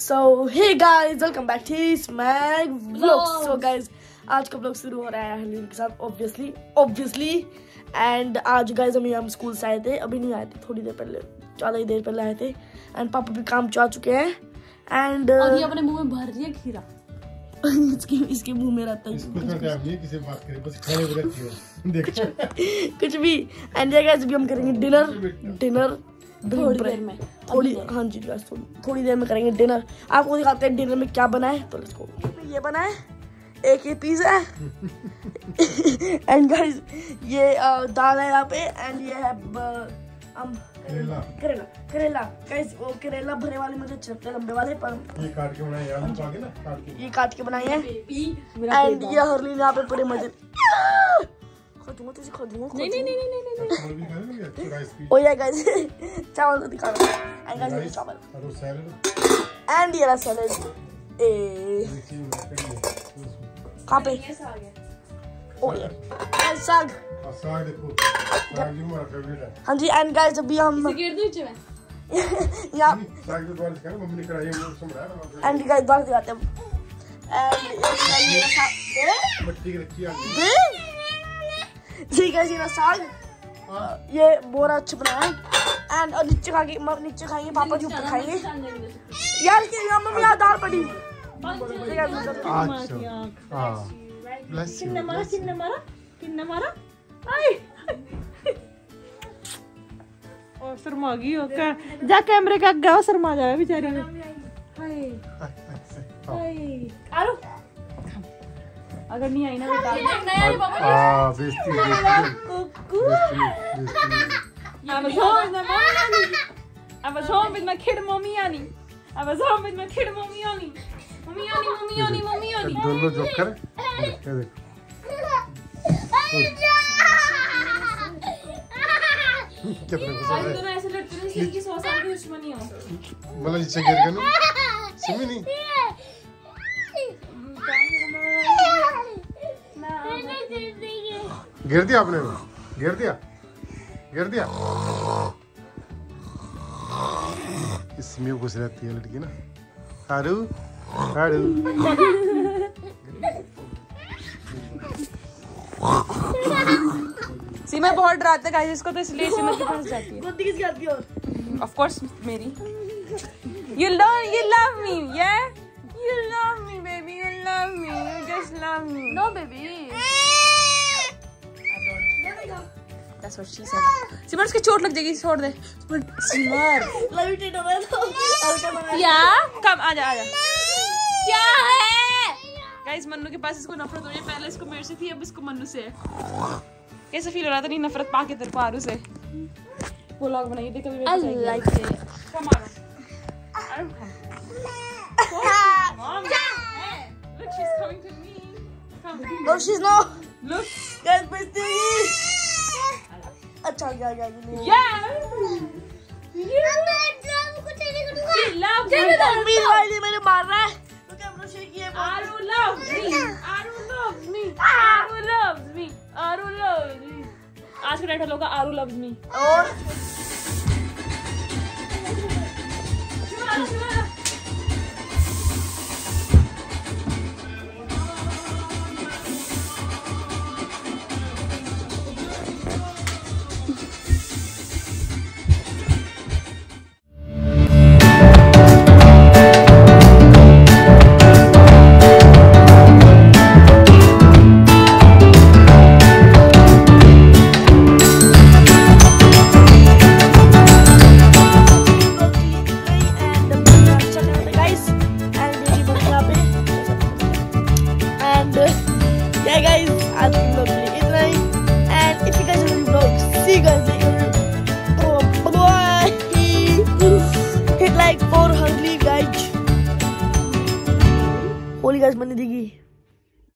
So hey guys welcome back to Smack vlogs so guys आज का vlog शुरू हो रहा है हलीम के साथ ऑब्वियसली ऑब्वियसली एंड आज गाइस हम हम स्कूल से आए थे अभी नहीं आए थे थोड़ी देर पहले ज़्यादा ही देर पहले आए थे. एंड पापा भी काम चुका चुके हैं. एंड और ये अपने मुँह में भर रही है खीरा। इसके इसके मुँह में रहता है कुछ ना क्या नहीं किसी बात करें बस खाने को रखी देख कुछ भी। एंड गाइस अभी हम करेंगे डिनर डिनर थोड़ी देर में थोड़ी हाँ जी गाइस थोड़ी थोड़ी देर में करेंगे डिनर। आपको दिखाते हैं डिनर में क्या बना है तो लेट्स गो ये बना है एक ही पीस है एंड गाइस ये दाल है यहाँ पे एंड ये है ब- हम करेला। करेला। करेला। गाइस वो करेला भरे वाले मुझे अच्छे लगते हैं लंबे वाले पर ये काट के बनाए ना काट के। ये काट के बनाए हैं। एंड ये हरलीन यहाँ पे पूरे मज़े दूँगा तुझे खा दूँगा नहीं नहीं नहीं नहीं नहीं अच्छे ओ या गाइस चावल तो दिखा रहा एंड गाइस ये चावल और सैलेड एंड ये रहा सैलेड ए कहाँ पे ओ ये एंड साग साग देखो साग भी मेरा फेवरेट है हाँ जी एंड गाइस अभी हम गिर दो साग कर मम्मी ने बनाया एंड गाइस बाहर दिखाते हैं एंड ये साग मिट्टी की रखी है ठीक है ये साग ये बोरा अच्छा बनाया है एंड और नीचे खा के नीचे खाएँगे पापा जी ऊपर खाएँगे। यार कि यहाँ मम्मी यहाँ दाल पड़ी। अच्छा। किन्ने मारा किन्ने मारा किन्ने मारा? आई ओ शर्मा गई हो क्या जा कैमरे का आगे शर्मा जावे बेचारी हाय। हाय। आरो। अगर नहीं आई ना हाँ Aber so mit der Mami Ani. Aber so mit der Kid Mami Ani. Aber so mit der Kid Mami Ani. Mami Ani, Mami Ani, Mami Ani. दोनों जोकर ये देखो कितने गुस्सा आज है दोनों ऐसे लड़ते रहे जैसे इनकी सौ साल की दुश्मनी हो मतलब नीचे गिर गया ना सुमी नहीं गिर दिया आपने? गिर दिया? गिर दिया? इसमें घुस रहती है लड़की ना। हारू हारू। सीमा बहुत डराते गाइस इसको तो इसलिए सीमा के पास जाती है। गोदी किसकी आती है और? ऑफ़ कोर्स मेरी। You love you love me yeah? You love me baby you love me you just love me no baby that's what she said Simar उसकी चोट लग जाएगी छोड़ दे। सिमर। लव यू टेटो मैं तो क्या कम आजा आजा क्या है? गाइस मन्नू के पास इसको नफरत हो रही है। पहले इसको मेरे से थी अब इसको मन्नू से है। कैसे फील हो रहा था? नहीं नफरत पाके तेरे को आरू से। वो लॉग बनाइए देख कभी I like it. Come Aaru Aaru mom look she's coming to me. Come. No, she's not. look. Guys, होगी अच्छा गया गया गया yeah she loves me mummy वाली मेरे मार रहा है तो कैमरा शेक किए Aru loves me. Aru loves me. Aru loves me. Aru loves me. आज का टाइटल होगा आरू लव्स मी और holy guys मैंने देखी